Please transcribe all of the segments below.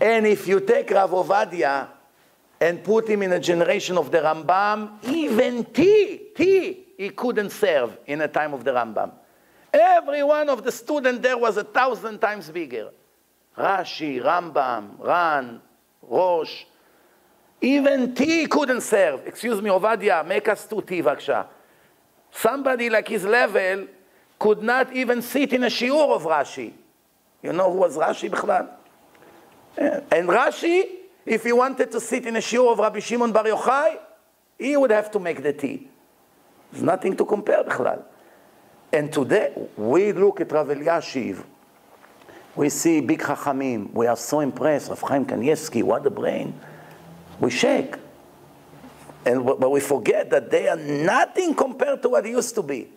And if you take Rav Ovadia and put him in a generation of the Rambam, even T, T, he couldn't serve in a time of the Rambam. Every one of the students there was a thousand times bigger. Rashi, Rambam, Ran, Rosh. Even T couldn't serve. Excuse me, Ovadia, make us two T, בבקשה. Somebody like his level could not even sit in a shiur of Rashi. You know who was Rashi בכלל? And Rashi, if he wanted to sit in a shiur of Rabbi Shimon Bar Yochai, he would have to make the tea. There's nothing to compare בכלל. And today, we look at Rav Eliashiv, we see big Chachamim, we are so impressed, Rav Chaim Kanievsky, what a brain. We shake. And, but we forget that they are nothing compared to what it used to be.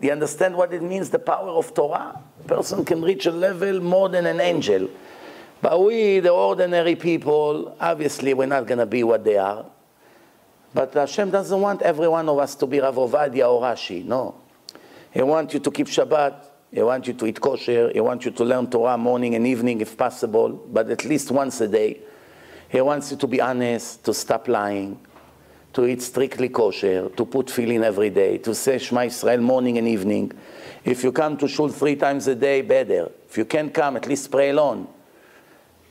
Do you understand what it means, the power of Torah? A person can reach a level more than an angel. But we, the ordinary people, obviously we're not going to be what they are. But Hashem doesn't want every one of us to be Rav Ovadia or Rashi, no. He wants you to keep Shabbat, He wants you to eat kosher, He wants you to learn Torah morning and evening if possible, but at least once a day. He wants you to be honest, to stop lying, to eat strictly kosher, to put tefillin every day, to say Shema Israel morning and evening. If you come to shul three times a day, better. If you can't come, at least pray alone.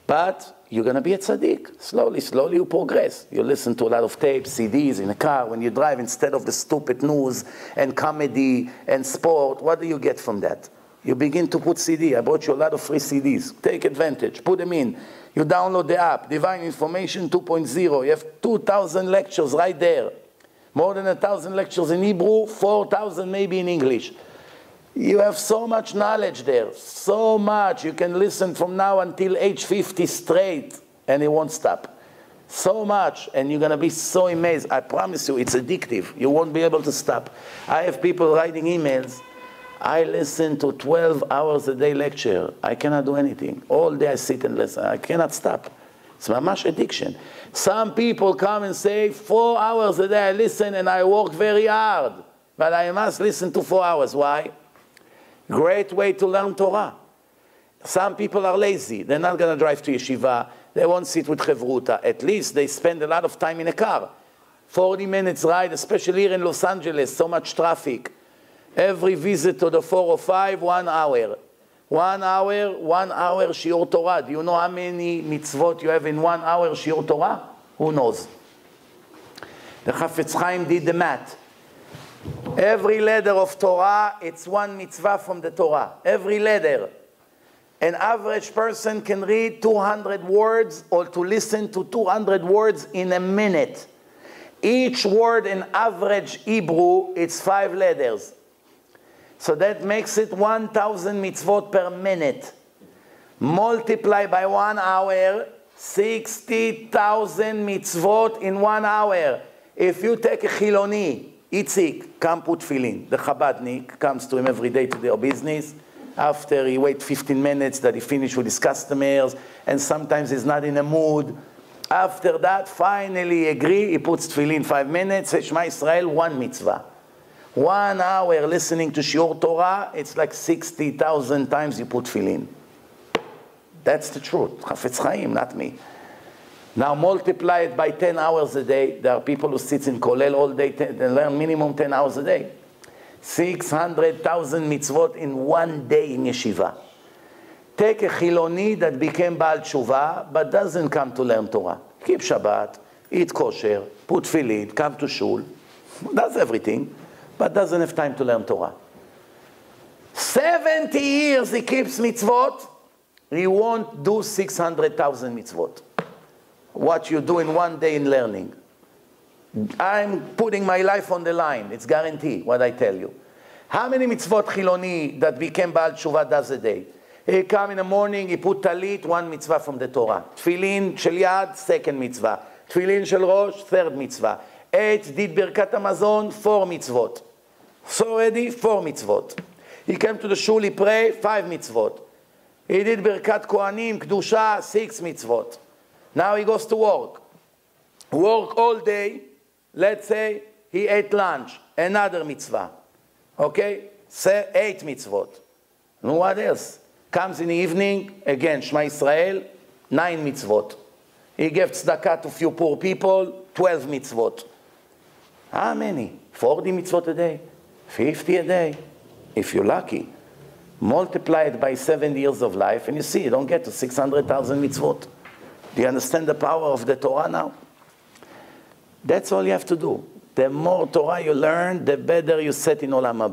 But you're going to be a tzaddik. Slowly, slowly you progress. You listen to a lot of tapes, CDs in a car. When you drive, instead of the stupid news and comedy and sport, what do you get from that? You begin to put CD. I bought you a lot of free CDs. Take advantage. Put them in. You download the app, Divine Information 2.0. You have 2,000 lectures right there. More than a 1,000 lectures in Hebrew, 4,000 maybe in English. You have so much knowledge there, so much. You can listen from now until age 50 straight, and it won't stop. So much, and you're going to be so amazed. I promise you, it's addictive. You won't be able to stop. I have people writing emails. I listen to 12 hours a day lecture. I cannot do anything. All day I sit and listen. I cannot stop. It's my much addiction. Some people come and say, four hours a day I listen and I work very hard. But I must listen to four hours. Why? Great way to learn Torah. Some people are lazy. They're not going to drive to yeshiva. They won't sit with chevruta. At least they spend a lot of time in a car. 40 minutes ride, especially here in Los Angeles, so much traffic. Every visit to the 405, one hour. One hour, one hour shiur Torah. Do you know how many mitzvot you have in one hour shiur Torah? Who knows? The Chafetz Chaim did the math. Every letter of Torah, it's one mitzvah from the Torah. Every letter. An average person can read 200 words or to listen to 200 words in a minute. Each word in average Hebrew, it's five letters. So that makes it 1,000 mitzvot per minute. Multiply by one hour, 60,000 mitzvot in one hour. If you take a Chiloni, Itzik, come put tefillin. The Chabadnik comes to him every day to their business. After he wait 15 minutes that he finish with his customers, and sometimes he's not in a mood. After that, finally agree, he puts tefillin five minutes, Shema Israel, one mitzvah. One hour listening to Shiur Torah, it's like 60,000 times you put tefillin. That's the truth. Chafetz Chaim, not me. Now multiply it by 10 hours a day. There are people who sit in Kolel all day and learn minimum 10 hours a day. 600,000 mitzvot in one day in yeshiva. Take a Chiloni that became Baal Tshuva, but doesn't come to learn Torah. Keep Shabbat, eat kosher, put tefillin, come to shul, does everything, but doesn't have time to learn Torah. 70 years he keeps mitzvot, he won't do 600,000 mitzvot what you do in one day in learning. I'm putting my life on the line. It's guaranteed what I tell you. How many mitzvot chiloni that became Baal Tshuva does a day? He come in the morning, he put talit, one mitzvah from the Torah. Tfilin yad, second mitzvah. Shel rosh, third mitzvah. Ate, did birkat hamazon, four mitzvot. So already, four mitzvot. He came to the shul, he pray, five mitzvot. He did birkat kohanim, kedusha, six mitzvot. Now he goes to work. Work all day. Let's say he ate lunch. Another mitzvah. Okay? Say eight mitzvot. And what else? Comes in the evening, again, Shema Israel, nine mitzvot. He gave tzedakah to few poor people, 12 mitzvot. How many? 40 mitzvot a day? 50 a day? If you're lucky. Multiply it by 70 years of life, and you see, you don't get to 600,000 mitzvot. Do you understand the power of the Torah now? That's all you have to do. The more Torah you learn, the better you set in Olam Haba.